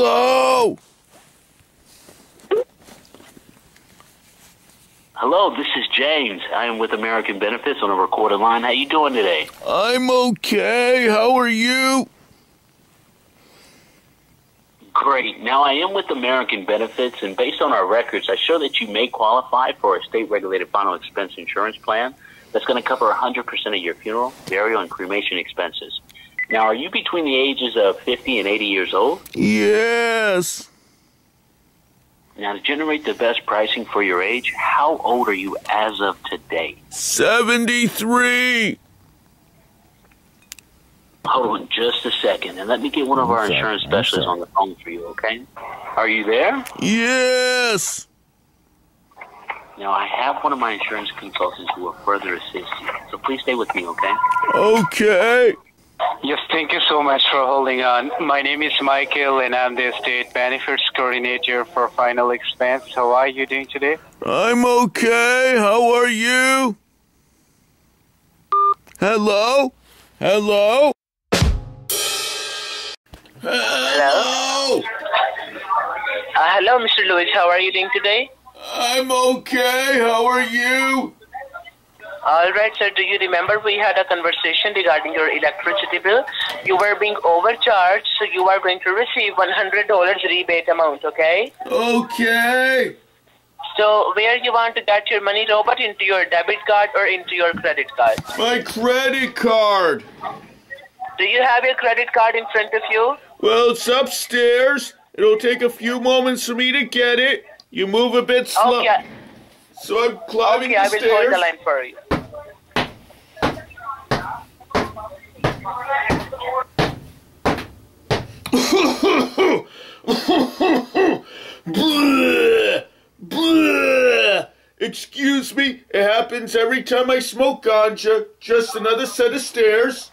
Hello. Hello, this is James. I am with American Benefits on a recorded line. How you doing today? I'm okay. How are you? Great. Now I am with American Benefits, and based on our records, I show that you may qualify for a state-regulated final expense insurance plan that's going to cover 100% of your funeral, burial, and cremation expenses. Now, are you between the ages of 50 and 80 years old? Yes. Now, to generate the best pricing for your age, how old are you as of today? 73. Hold on just a second, and let me get one of our insurance specialists on the phone for you, okay? Are you there? Yes. Now, I have one of my insurance consultants who will further assist you, so please stay with me, okay? Okay. Yes, thank you so much for holding on. My name is Michael, and I'm the State Benefits Coordinator for Final Expense. How are you doing today? I'm okay. How are you? Hello? Hello? Hello? Uh, hello, Mr. Lewis. How are you doing today? I'm okay. How are you? All right, sir. Do you remember we had a conversation regarding your electricity bill? You were being overcharged, so you are going to receive $100 rebate amount, okay? Okay. So, where you want to get your money, Robert? Into your debit card or into your credit card? My credit card. Do you have your credit card in front of you? Well, it's upstairs. It'll take a few moments for me to get it. You move a bit slow. Okay, So I'm climbing okay, I the will hold the line for you. Bleh, bleh. Excuse me, it happens every time I smoke ganja. Just another set of stairs.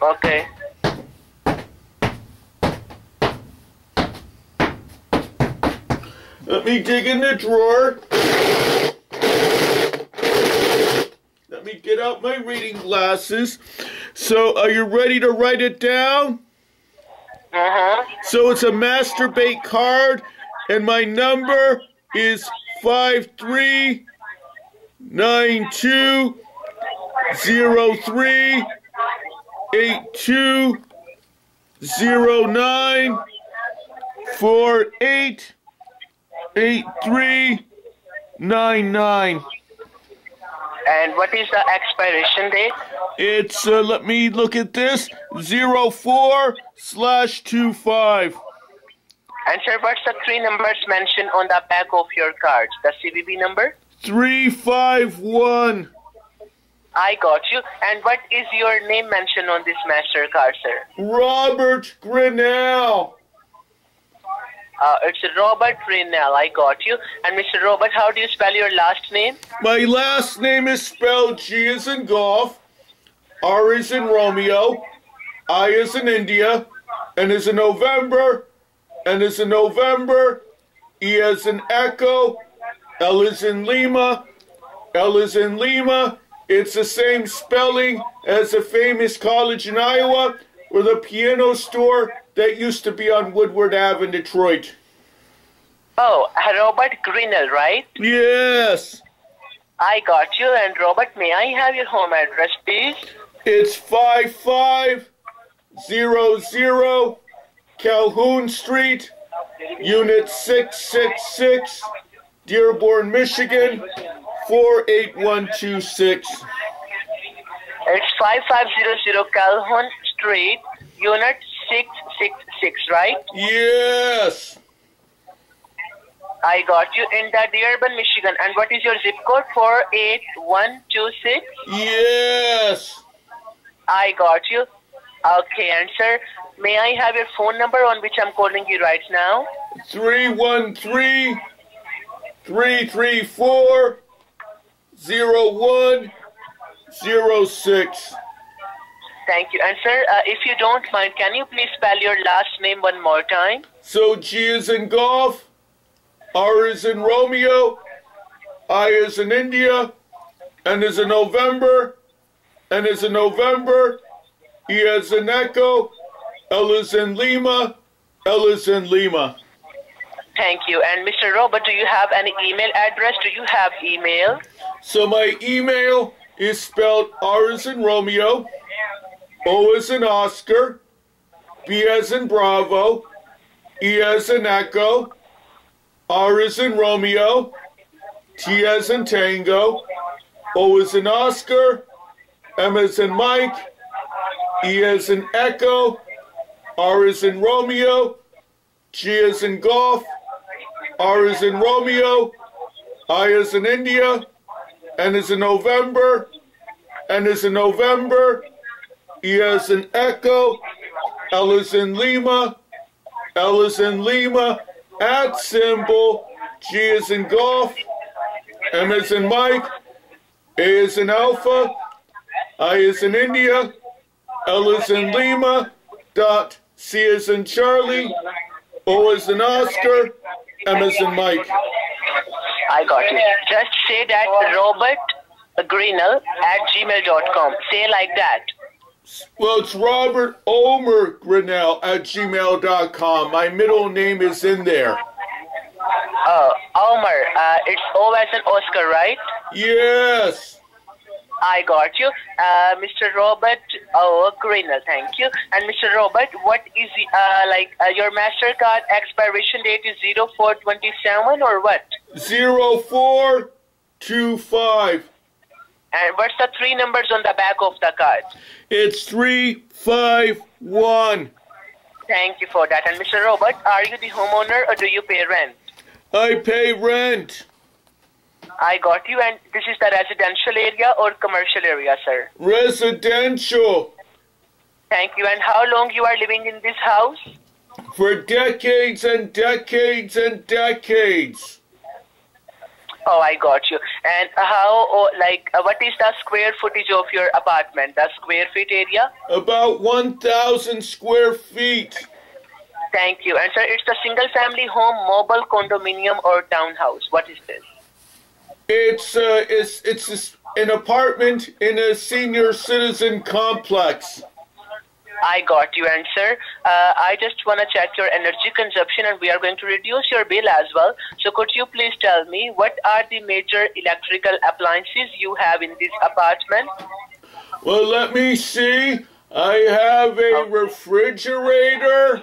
Okay. Let me dig in the drawer. Let me get out my reading glasses. So, are you ready to write it down? Uh-huh. So, it's a masturbate card, and my number is 539203 8209 48 8399. And what is the expiration date? It's, uh, let me look at this, 04 slash 25. And sir, what's the three numbers mentioned on the back of your cards? The CVV number? 351. I got you. And what is your name mentioned on this MasterCard, sir? Robert Grinnell. Uh, it's Robert Renell. I got you. And Mr. Robert, how do you spell your last name? My last name is spelled G as in golf, R is in Romeo, I is in India, N is in November, N is in November, E as in Echo, L is in Lima, L is in Lima. It's the same spelling as a famous college in Iowa or the piano store that used to be on Woodward Ave in Detroit. Oh, Robert Grinnell, right? Yes, I got you. And Robert, may I have your home address, please? it's 5500 Calhoun Street, Unit 666, Dearborn, Michigan, 48126. It's 5500 Calhoun Street, Unit 666, right? Yes, I got you. In the Dearborn, Michigan. And what is your zip code? 48126? yes. I got you. Okay, and sir, may I have your phone number on which I'm calling you right now? 313 334 0106. Thank you. And sir, uh, if you don't mind, can you please spell your last name one more time? So G is in golf, R is in Romeo, I is in India, N is in November, N is in November, E is in Echo, L is in Lima, Ellis in Lima. Thank you. And Mr. Robert, do you have any email address? Do you have email? So my email is spelled R as in Romeo, O as in Oscar, B as in Bravo, E as in Echo, R as in Romeo, T as in Tango, O as in Oscar, M as in Mike, E as in Echo, R as in Romeo, G as in Golf, R as in Romeo, I as in India, N as in November, N as in November, E as in Echo, L as in Lima, L as in Lima, at symbol, G as in Golf, M as in Mike, A as in Alpha, I as in India, L as in Lima, dot, C as in Charlie, O as in Oscar, M as in Mike. I got you. Just say that Robert Greenell at gmail.com. Say like that. Well, it's Robert Omer Grinnell at gmail.com. My middle name is in there. Oh, Omar. Uh, it's O as in Oscar, right? Yes. I got you. Uh, Mr. Robert oh, Greenell, thank you. And Mr. Robert, what is uh, like uh, your MasterCard expiration date is 0427 or what? Zero four two five. And what's the three numbers on the back of the card? It's three five one. Thank you for that. And Mr. Robert, are you the homeowner or do you pay rent? I pay rent. I got you. And this is the residential area or commercial area, sir? Residential Thank you. And how long you are living in this house? for decades and decades and decades. Oh, I got you. And how, oh, like, uh, what is the square footage of your apartment? The square feet area? About 1,000 square feet. Thank you. And sir, it's a single family home, mobile condominium or townhouse. What is this? It's uh, it's it's an apartment in a senior citizen complex. I got you. answer. uh, I just want to check your energy consumption and we are going to reduce your bill as well. So could you please tell me what are the major electrical appliances you have in this apartment? Well, let me see. I have a refrigerator,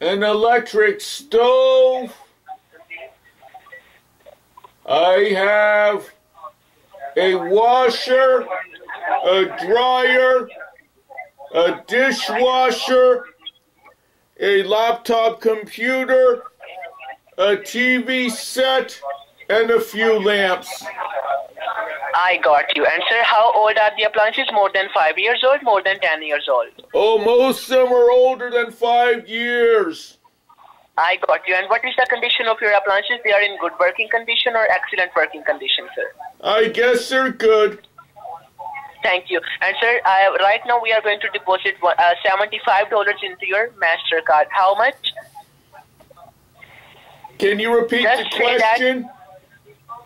an electric stove. I have a washer, a dryer, a dishwasher, a laptop computer, a TV set, and a few lamps. I got you. And sir, how old are the appliances? More than five years old? More than ten years old? Oh, most of them are older than five years. I got you. And what is the condition of your appliances? They are in good working condition or excellent working condition, sir? I guess they're good. Thank you. And sir, I, right now we are going to deposit uh, $75 into your MasterCard. How much? Can you repeat Just the say that- question?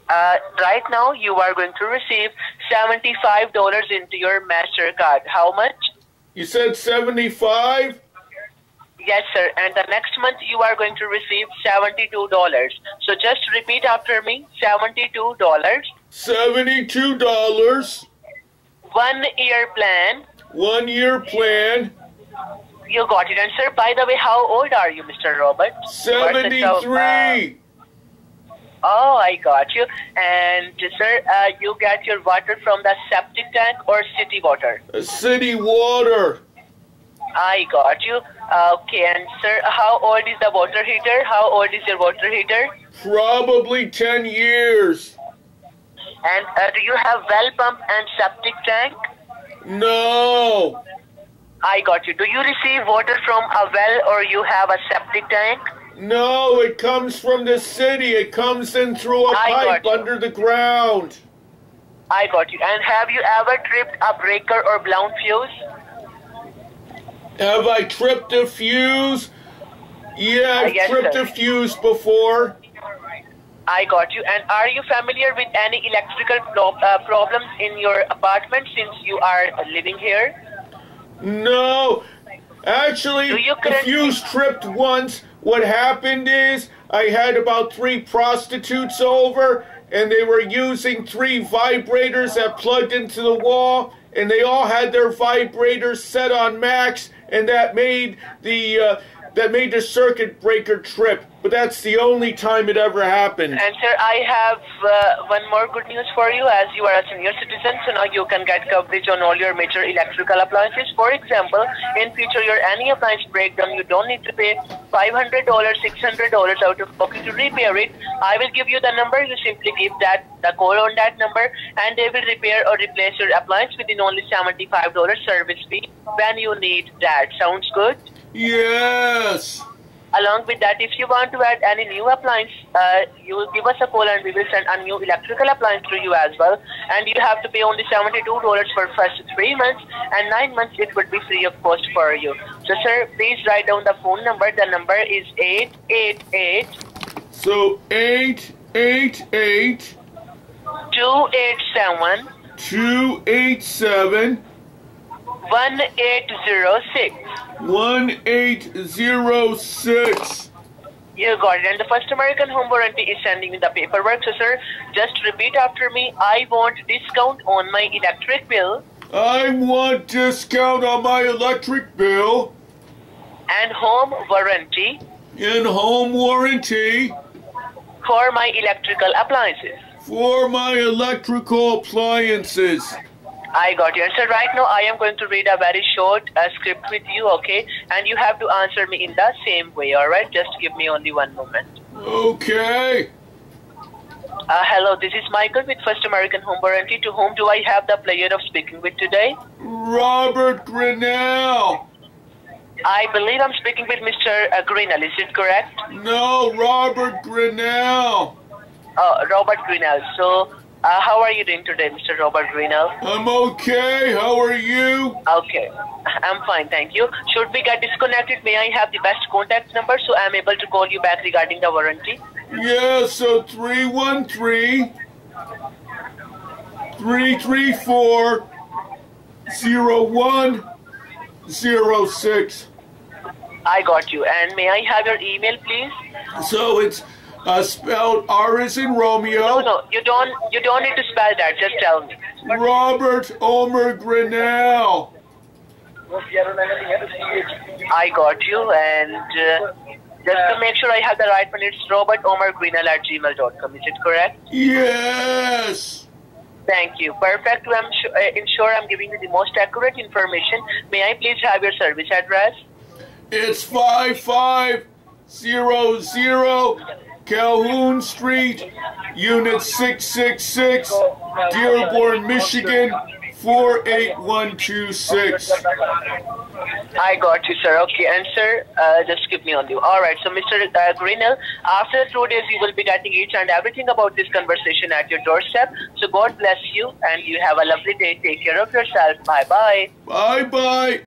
Uh, right now you are going to receive $75 into your MasterCard. How much? You said 75? Yes, sir. And the next month you are going to receive $72. So just repeat after me. $72. $72. One year plan. One year plan. You got it. And sir, by the way, how old are you, Mr. Robert? Versus, uh, 73. Oh, I got you. And sir, uh, you get your water from the septic tank or city water? City water. I got you. Okay, and sir, how old is the water heater? How old is your water heater? Probably 10 years. And uh, do you have well pump and septic tank? No. I got you. Do you receive water from a well or you have a septic tank? No, it comes from the city. It comes in through a I pipe under the ground. I got you. And have you ever tripped a breaker or blown fuse? Have I tripped a fuse? Yeah, I've Yes, tripped sir. a fuse before. I got you. And are you familiar with any electrical pro- uh, problems in your apartment since you are living here? No. Actually, the fuse tripped once. What happened is I had about three prostitutes over, and they were using three vibrators that plugged into the wall, and they all had their vibrators set on max, and that made the uh, that made the circuit breaker trip. But that's the only time it ever happened. And sir, I have uh, one more good news for you. As you are a senior citizen, so now you can get coverage on all your major electrical appliances. For example, in future, your any appliance breakdown, you don't need to pay $500, $600 out of pocket to repair it. I will give you the number. You simply give that the call on that number, and they will repair or replace your appliance within only $75 service fee when you need that. Sounds good? Yes. Along with that, if you want to add any new appliance, uh, you will give us a call and we will send a new electrical appliance to you as well. And you have to pay only $72 for first three months and nine months it would be free of cost for you. So sir, please write down the phone number. The number is 888 So eight eight eight 287 two eight seven 1806. one eight zero six. You got it. And the First American Home Warranty is sending me the paperwork. So sir, just repeat after me. I want discount on my electric bill. I want discount on my electric bill and home warranty and home warranty for my electrical appliances. for my electrical appliances. I got you. And so right now I am going to read a very short uh, script with you, okay? And you have to answer me in the same way, alright? Just give me only one moment. Okay. Uh, hello, this is Michael with First American Home Warranty. To whom do I have the pleasure of speaking with today? Robert Grinnell. I believe I'm speaking with Mr. Uh, Greenell. Is it correct? No, Robert Grinnell. Uh, Robert Greenell. So, uh, how are you doing today, Mr. Robert Greenell? I'm okay. How are you? Okay, I'm fine, thank you. Should we get disconnected, may I have the best contact number so I'm able to call you back regarding the warranty? Yeah, so 313 334 0106. I got you. And may I have your email, please? So it's uh, spelled R is in Romeo, no, no, you don't. You don't need to spell that. Just tell me. Robert Omer Grinnell. I got you. And uh, just to make sure I have the right one, it's Robert Omer Greenell at gmail.com. Is it correct? Yes. Thank you. Perfect. I'm su- uh, ensure I'm giving you the most accurate information. May I please have your service address? It's 5500 Calhoun Street, Unit 666, Dearborn, Michigan 48126. I got you, sir. Okay, and sir, uh, just keep me on you. All right, so Mr. Uh, Greenell, after two days, you will be getting each and everything about this conversation at your doorstep. So God bless you, and you have a lovely day. Take care of yourself. Bye bye. Bye bye.